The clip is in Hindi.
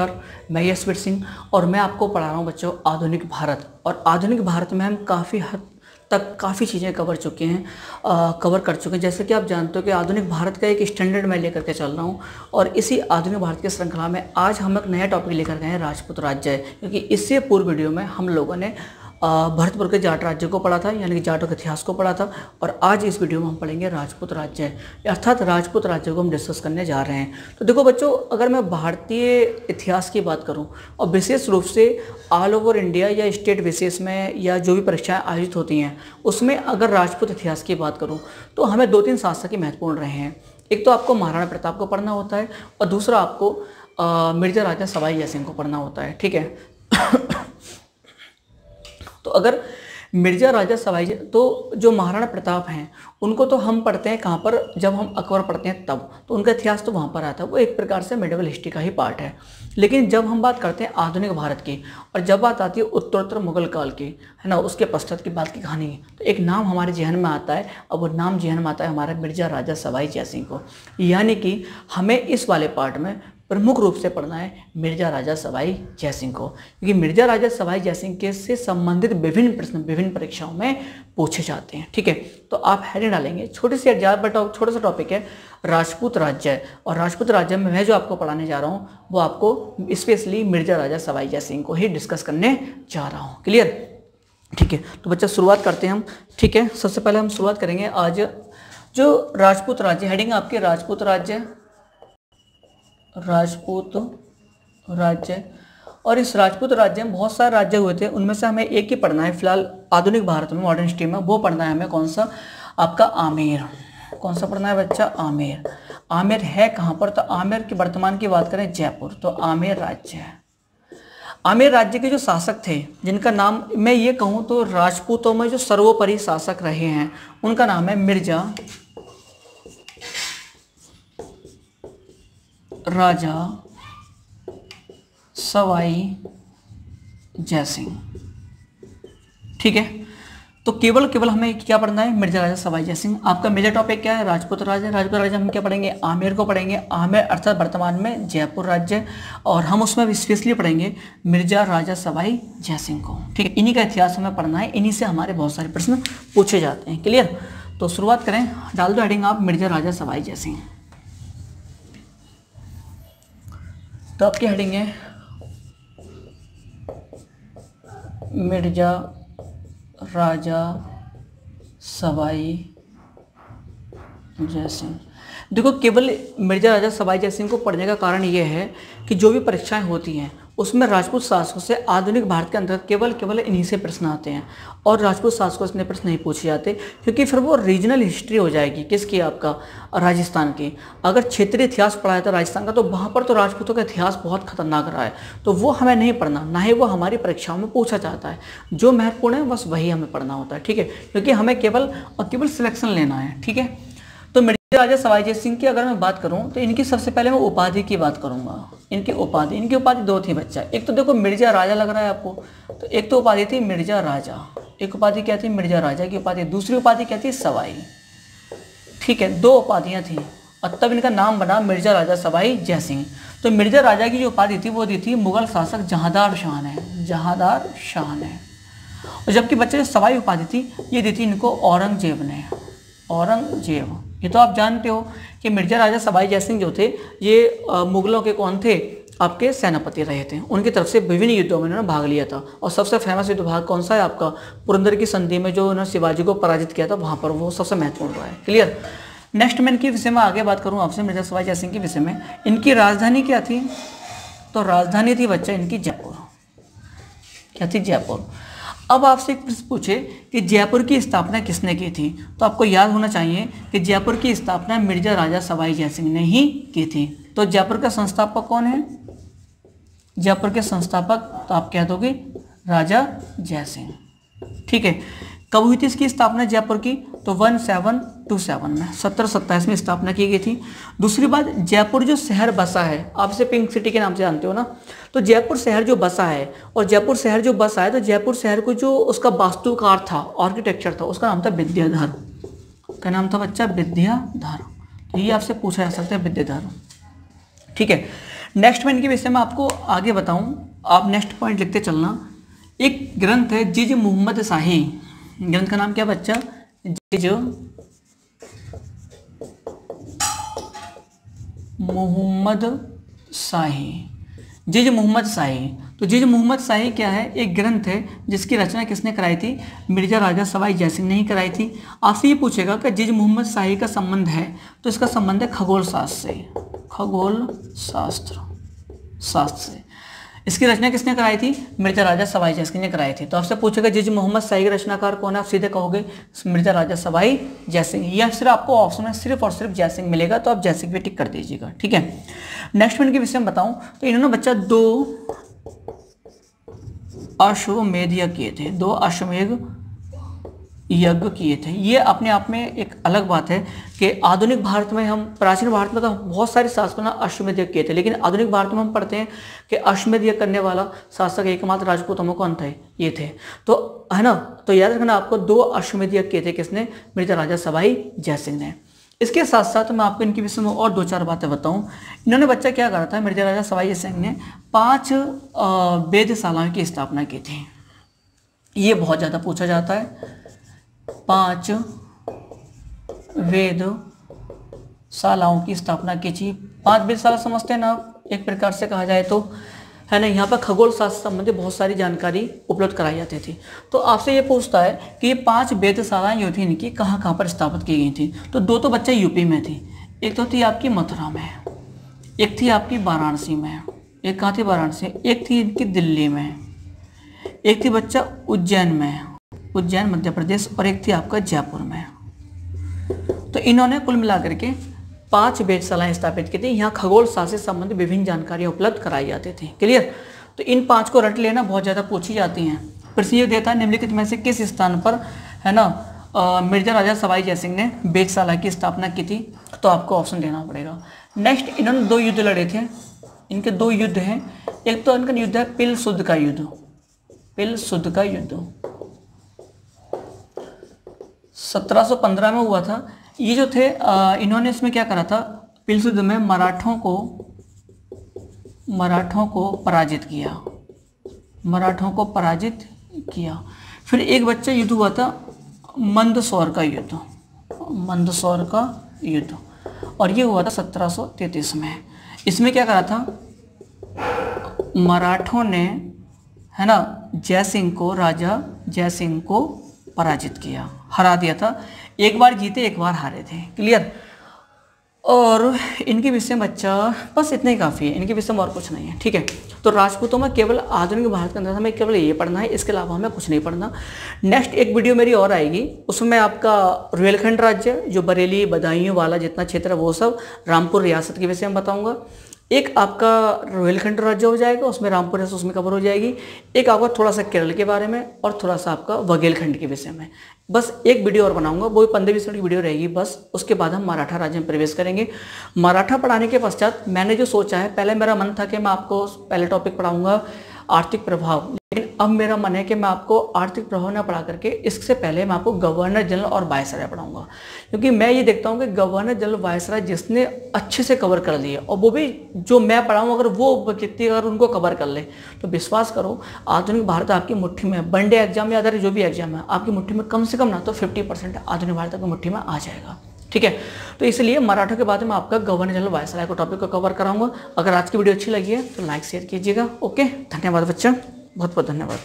नमस्कार मैं यशवीर सिंह और मैं आपको पढ़ा रहा हूँ बच्चों आधुनिक भारत। और आधुनिक भारत में हम काफ़ी हद तक काफ़ी चीज़ें कवर चुके हैं आ, कवर कर चुके हैं। जैसे कि आप जानते हो कि आधुनिक भारत का एक स्टैंडर्ड मैं लेकर के चल रहा हूँ और इसी आधुनिक भारत की श्रृंखला में आज हम एक नया टॉपिक लेकर गए हैं राजपूत राज्य क्योंकि इससे पूर्व वीडियो में हम लोगों ने भरतपुर के जाट राज्य को पढ़ा था, यानी कि जाटों के इतिहास को पढ़ा था, और आज इस वीडियो में हम पढ़ेंगे राजपूत राज्य, अर्थात राजपूत राज्य को हम डिस्कस करने जा रहे हैं। तो देखो बच्चों, अगर मैं भारतीय इतिहास की बात करूँ, और विशेष रूप से ऑल ओवर इंडिया या स्टेट विशेष में, या जो भी परीक्षाएँ आयोजित होती हैं, उसमें अगर राजपूत इतिहास की बात करूँ तो हमें दो तीन शासक ही महत्वपूर्ण रहे हैं। एक तो आपको महाराणा प्रताप को पढ़ना होता है, और दूसरा आपको मिर्ज़ा राजा सवाई जयसिंह को पढ़ना होता है, ठीक है? तो अगर मिर्ज़ा राजा सवाई तो जो महाराणा प्रताप हैं, उनको तो हम पढ़ते हैं कहाँ पर? जब हम अकबर पढ़ते हैं तब। तो उनका इतिहास तो वहाँ पर आता है, वो एक प्रकार से मेडिवल हिस्ट्री का ही पार्ट है। लेकिन जब हम बात करते हैं आधुनिक भारत की, और जब बात आती है उत्तरोत्तर मुगल काल की, है ना, उसके पश्चात की बात की कहानी तो एक नाम हमारे जहन में आता है और वो नाम जहन में आता है हमारा मिर्ज़ा राजा सवाई जयसिंह को। यानी कि हमें इस वाले पार्ट में प्रमुख रूप से पढ़ना है मिर्ज़ा राजा सवाई जयसिंह को, क्योंकि मिर्ज़ा राजा सवाई जयसिंह के से संबंधित विभिन्न प्रश्न, विभिन्न परीक्षाओं में पूछे जाते हैं, ठीक है? तो आप हेडिंग डालेंगे, छोटे से ज़्यादा छोटा सा टॉपिक है, राजपूत राज्य। और राजपूत राज्य में मैं जो आपको पढ़ाने जा रहा हूँ, वो आपको स्पेशली मिर्ज़ा राजा सवाई जयसिंह को ही डिस्कस करने जा रहा हूँ क्लियर ठीक है तो बच्चा शुरुआत करते हैं हम, ठीक है? सबसे पहले हम शुरुआत करेंगे आज जो राजपूत राज्य हेडिंग आपके राजपूत राज्य राजपूत राज्य। और इस राजपूत राज्य में बहुत सारे राज्य हुए थे। उनमें से हमें एक ही पढ़ना है। फ़िलहाल आधुनिक भारत में मॉडर्न हिस्ट्री में, वो पढ़ना है हमें कौन सा? आपका आमेर। कौन सा पढ़ना है बच्चा? आमेर। आमेर है कहाँ पर? तो आमेर की वर्तमान की बात करें, जयपुर। तो आमेर राज्य है। आमेर राज्य के जो शासक थे, जिनका नाम मैं ये कहूँ तो राजपूतों में जो सर्वोपरि शासक रहे हैं, उनका नाम है मिर्ज़ा राजा सवाई जयसिंह। ठीक है? तो केवल केवल हमें क्या पढ़ना है? मिर्ज़ा राजा सवाई जयसिंह। आपका मेजर टॉपिक क्या है? राजपूत राजा। राजपूत राजा हम क्या पढ़ेंगे? आमेर को पढ़ेंगे। आमेर अर्थात वर्तमान में जयपुर राज्य। और हम उसमें स्पेशली पढ़ेंगे मिर्ज़ा राजा सवाई जयसिंह को। ठीक है? इन्हीं का इतिहास हमें पढ़ना है। इन्हीं से हमारे बहुत सारे प्रश्न पूछे जाते हैं। क्लियर तो शुरुआत करें। डाल दो हेडिंग आप, मिर्ज़ा राजा सवाई जयसिंह। तो आपकी हेडिंग है मिर्ज़ा राजा सवाई जयसिंह। देखो, केवल मिर्ज़ा राजा सवाई जयसिंह को पढ़ने का कारण ये है कि जो भी परीक्षाएँ होती हैं उसमें राजपूत शासकों से आधुनिक भारत के अंतर्गत केवल केवल इन्हीं से प्रश्न आते हैं। और राजपूत शासकों से प्रश्न नहीं पूछे जाते, क्योंकि फिर वो रीजनल हिस्ट्री हो जाएगी किसकी, आपका? राजस्थान की। अगर क्षेत्रीय इतिहास पढ़ाया था राजस्थान का तो वहाँ पर तो राजपूतों का इतिहास बहुत खतरनाक रहा है। तो वो हमें नहीं पढ़ना, ना ही वो हमारी परीक्षाओं में पूछा जाता है। जो महत्वपूर्ण है, बस वही हमें पढ़ना होता है, ठीक है? क्योंकि हमें केवल और केवल सिलेक्शन लेना है, ठीक है? तो राजा सवाई जय सिंह की अगर मैं बात करूँ तो इनकी सबसे पहले मैं उपाधि की बात करूँगा। इनकी उपाधि इनकी उपाधि दो थी बच्चा। एक तो देखो मिर्ज़ा राजा लग रहा है आपको तो एक तो उपाधि थी मिर्ज़ा राजा। एक उपाधि क्या थी? मिर्ज़ा राजा की उपाधि। दूसरी उपाधि क्या थी? सवाई। ठीक है, दो उपाधियाँ थी। और तब इनका नाम बना मिर्ज़ा राजा सवाई जय सिंह। तो मिर्ज़ा राजा की जो उपाधि थी, वो दी थी मुगल शासक जहादार शाह ने। जहादार शाह ने। और जबकि बच्चे सवाई उपाधि थी, ये दी थी इनको औरंगज़ेब ने। औरंगज़ेब। ये तो आप जानते हो कि मिर्ज़ा राजा सवाई जयसिंह जो थे, ये मुगलों के कौन थे? आपके सेनापति रहे थे। उनकी तरफ़ से विभिन्न युद्धों में उन्होंने भाग लिया था। और सबसे फ़ेमस युद्ध भाग कौन सा है आपका? पुरंदर की संधि में जो उन्होंने शिवाजी को पराजित किया था, वहाँ पर वो सबसे महत्वपूर्ण रहा है। क्लियर नेक्स्ट मैं इनके विषय में आगे बात करूँ, आपसे मिर्ज़ा सवाई जयसिंह के विषय में। इनकी राजधानी क्या थी? तो राजधानी थी बच्चा, इनकी जयपुर। क्या थी जयपुर? अब आपसे एक प्रश्न पूछे कि जयपुर की स्थापना किसने की थी? तो आपको याद होना चाहिए कि जयपुर की स्थापना मिर्ज़ा राजा सवाई जय सिंह ने ही की थी। तो जयपुर का संस्थापक कौन है? जयपुर के संस्थापक तो आप कह दोगे, राजा जय सिंह। ठीक है, कब हुई थी इसकी स्थापना जयपुर की? तो वन सेवन टू सेवन में सत्तर सत्ताईस में स्थापना की गई थी। दूसरी बात, जयपुर जो शहर बसा है, आप इसे पिंक सिटी के नाम से जानते हो ना? तो जयपुर शहर जो बसा है, और जयपुर शहर जो बसा है तो जयपुर शहर को जो उसका वास्तुकार था आर्किटेक्चर था, उसका नाम था विद्याधर। क्या नाम था बच्चा? विद्याधर। तो ये आपसे पूछा जा सकता है, विद्याधर। ठीक है नेक्स्ट पॉइंट के विषय में आपको आगे बताऊँ। आप नेक्स्ट पॉइंट लिखते चलना। एक ग्रंथ है, जिज मोहम्मद शाही। ग्रंथ का नाम क्या बच्चा? जिज मोहम्मद शाही। जिज मोहम्मद शाही। तो जिज मोहम्मद शाही क्या है? एक ग्रंथ है जिसकी रचना किसने कराई थी? मिर्ज़ा राजा सवाई जयसिंह ने ही कराई थी। आपसे ये पूछेगा कि जिज मोहम्मद शाही का संबंध है तो इसका संबंध है खगोल शास्त्र से। खगोल शास्त्र शास्त्र से। इसकी रचना किसने कराई थी? मिर्ज़ा राजा सवाई जैस ने कराई थी। तो आपसे पूछेगा जिज मोहम्मद शाही के रचनाकार कौन है? आप सीधे कहोगे, मिर्ज़ा राजा सवाई जयसिंह या सिर्फ़ आपको ऑप्शन में सिर्फ़ और सिर्फ़ जयसिंह मिलेगा तो आप जयसिंह भी टिक कर दीजिएगा, ठीक है? नेक्स्ट मिनट के विषय में बताऊँ तो इन्होंने बच्चा दो अश्वमेध यज्ञ किए थे। दो अश्वमेध यज्ञ किए थे। ये अपने आप में एक अलग बात है कि आधुनिक भारत में हम, प्राचीन भारत में तो बहुत सारे शासकों ने अश्वमेध यज्ञ किए थे, लेकिन आधुनिक भारत में हम पढ़ते हैं कि अश्वमेध यज्ञ करने वाला शासक एकमात्र राजपूतों कौन थे ये थे। तो है ना? तो याद रखना, आपको दो अश्वमेध यज्ञ किए थे किसने? मृत राजा सवाई जयसिंह ने। इसके साथ साथ मैं आपको इनके विषय में और दो चार बातें बताऊँ। इन्होंने बच्चा क्या करा था? मिर्ज़ा राजा सवाई सिंह ने पाँच वेदशालाओं की स्थापना की थी। ये बहुत ज़्यादा पूछा जाता है। पाँच वेद शालाओं की स्थापना की थी। पाँच वेदशाला समझते हैं ना, एक प्रकार से कहा जाए तो है ना, यहाँ पर खगोल शास्त्र संबंधी बहुत सारी जानकारी उपलब्ध कराई जाती थी। तो आपसे ये पूछता है कि ये पाँच वेदशालाएँ जो थी, इनकी कहाँ कहाँ पर स्थापित की गई थी? तो दो तो बच्चे यूपी में थी। एक तो थी आपकी मथुरा में, एक थी आपकी वाराणसी में, एक कहाँ थी वाराणसी? एक थी इनकी दिल्ली में, एक थी बच्चा उज्जैन में। उज्जैन, मध्य प्रदेश और एक थी आपका जयपुर में। तो इन्होंने कुल मिलाकर के पाँच वेधशालाएँ स्थापित की थी। यहाँ खगोल शास्त्र से संबंधित विभिन्न जानकारियाँ उपलब्ध कराई जाती थी। क्लियर तो इन पाँच को रट लेना बहुत ज़्यादा पूछी जाती हैं। ये देता है निम्नलिखित में से किस स्थान पर है ना? मिर्ज़ा राजा सवाई जयसिंह ने वेधशाला की स्थापना की थी। तो आपको ऑप्शन देना पड़ेगा। नेक्स्ट इन्होंने दो युद्ध लड़े थे। इनके दो युद्ध हैं। एक तो इनका युद्ध है पिल शुद्ध का युद्ध। पिल शुद्ध का युद्ध। 1715 में हुआ था। ये जो थे इन्होंने इसमें क्या करा था? पिल्स युद्ध में मराठों को मराठों को पराजित किया। मराठों को पराजित किया। फिर एक बच्चा युद्ध हुआ था, मंदसौर का युद्ध। मंदसौर का युद्ध। और ये हुआ था 1733 में। इसमें क्या करा था? मराठों ने, है ना, जयसिंह को, राजा जयसिंह को पराजित किया। हरा दिया था। एक बार जीते, एक बार हारे थे। क्लियर और इनके विषय में बच्चा, बस इतना ही काफ़ी है। इनके विषय में और कुछ नहीं है। ठीक है? तो राजपूतों में केवल आधुनिक भारत के अंदर हमें केवल ये पढ़ना है, इसके अलावा हमें कुछ नहीं पढ़ना। नेक्स्ट एक वीडियो मेरी और आएगी। उसमें आपका रुहेलखंड राज्य, जो बरेली, बदायूं वाला जितना क्षेत्र है वो सब, रामपुर रियासत के विषय में बताऊँगा। एक आपका रोहिलखंड राज्य हो जाएगा, उसमें रामपुर है, उसमें कवर हो जाएगी। एक आपका थोड़ा सा केरल के बारे में और थोड़ा सा आपका वघेलखंड के विषय में। बस एक वीडियो और बनाऊँगा, वो भी पंद्रह बीस मिनट की वीडियो रहेगी बस। उसके बाद हम मराठा राज्य में प्रवेश करेंगे। मराठा पढ़ाने के पश्चात मैंने जो सोचा है, पहले मेरा मन था कि मैं आपको पहले टॉपिक पढ़ाऊँगा। आर्थिक प्रभाव। लेकिन अब मेरा मन है कि मैं आपको आर्थिक प्रभाव ना पढ़ा करके इससे पहले मैं आपको गवर्नर जनरल और वायसराय पढ़ाऊँगा। क्योंकि मैं ये देखता हूँ कि गवर्नर जनरल वायसराय जिसने अच्छे से कवर कर लिया और वो भी जो मैं पढ़ाऊँ, अगर वो व्यक्ति अगर उनको कवर कर ले तो विश्वास करो, आधुनिक भारत आपकी मुठ्ठी में वनडे एग्ज़ाम या अदर जो भी एग्ज़ाम है, आपकी मुट्ठी में कम से कम ना तो फिफ्टी आधुनिक भारत आपकी मुट्ठी में आ जाएगा। ठीक है? तो इसलिए मराठा के बाद में आपका गवर्नर जनरल वायसराय को टॉपिक को कवर कराऊँगा। अगर आज की वीडियो अच्छी लगी है तो लाइक शेयर कीजिएगा। ओके धन्यवाद बच्चा। बहुत बहुत धन्यवाद।